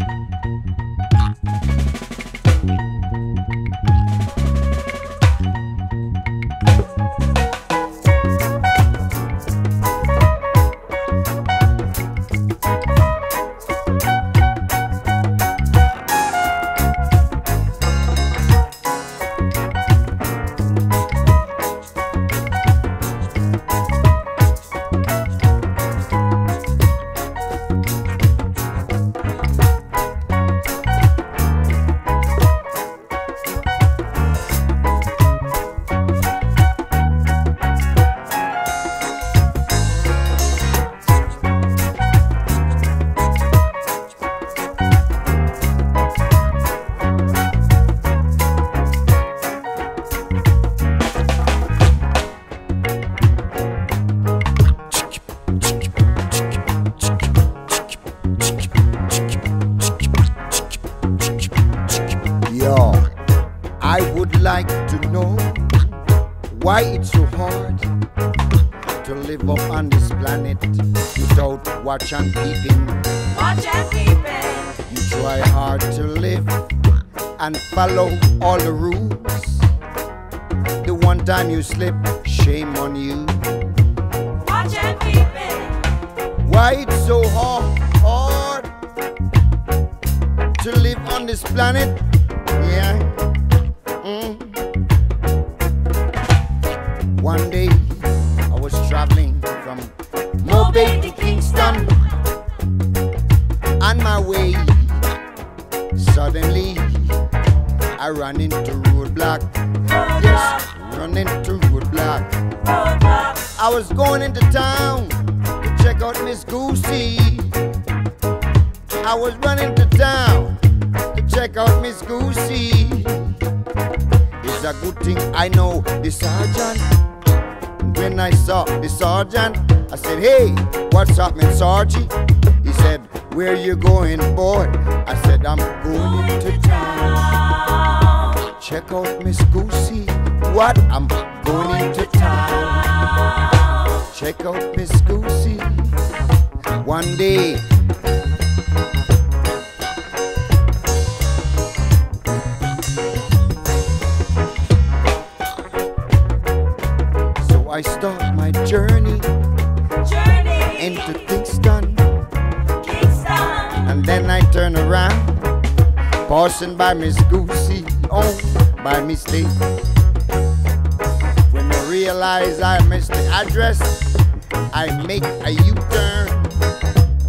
Yo, I would like to know why it's so hard to live up on this planet without watch and peeping. Watch and peeping. You try hard to live and follow all the rules. The one time you slip, shame on you. Watch and peeping. Why it's so hard, hard to live on this planet? Yeah. On my way, suddenly I run into roadblock. Yes, run into roadblock. I was going into town to check out Miss Goosey. I was running to town to check out Miss Goosey. It's a good thing I know the sergeant. When I saw the sergeant, I said, Hey, what's up, Miss Sergeant? Where you going, boy? I said, I'm going into town. Check out Miss Goosey. What? I'm going into town. Check out Miss Goosey. One day. So I start my journey Journey. into Kingston. Kingston. And then I turn around, passing by Miss Goosey, oh, by mistake. When I realize I missed the address, I make a U-turn.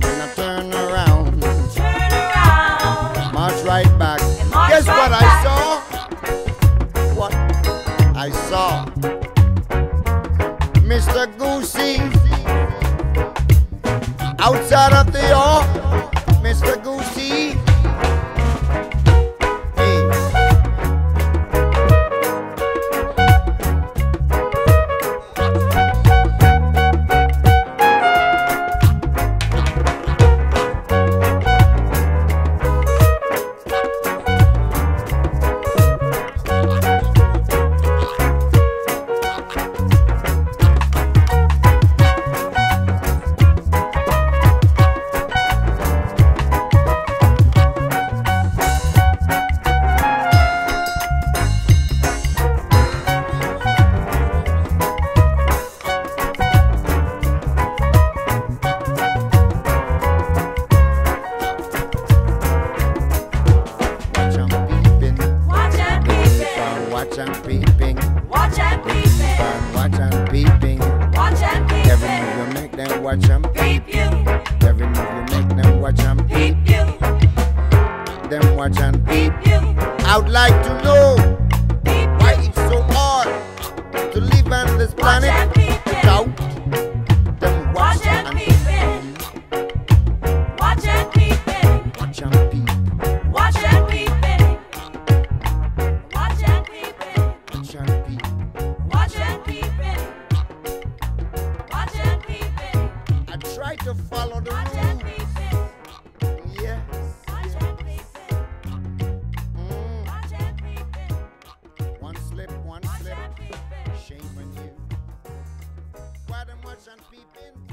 When I turn around, Turn around. march right back. March Guess right what back. I saw? What I saw. Mr. Goosey outside of the yard. Mr. Goosey. Them watch 'em Peep you. Every move you make them watch 'em Peep you. Them watch and peep. Peep you. I'd like to know to follow the rules. Yes. Mm. One slip, one you. Why them watch and peeping?